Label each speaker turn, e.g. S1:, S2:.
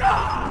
S1: Ah!